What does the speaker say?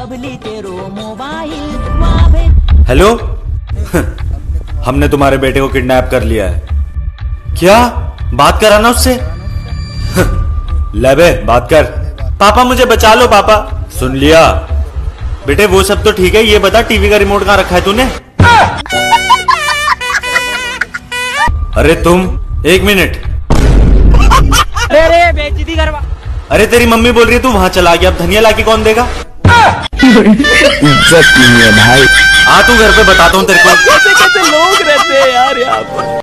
बबली तेरो mobile hello? हमने तुम्हारे बेटे को किडनैप कर लिया है। क्या? बात कराना उससे ले बे बात कर। पापा मुझे बचा लो पापा। सुन लिया। बेटे वो सब तो ठीक है ये बता टीवी का रिमोट कहाँ रखा है तूने? अरे तुम एक मिनट। अरे अरे बेइज्जती करवा। अरे तेरी मम्मी बोल रही है तू वहाँ चला गया अब धनिया लाके कौन देगा? इज़्ज़त नहीं है भाई। आ तू घर पे बताता हूँ तेरे को। कैसे कैसे लोग रहते हैं यार यहाँ पर।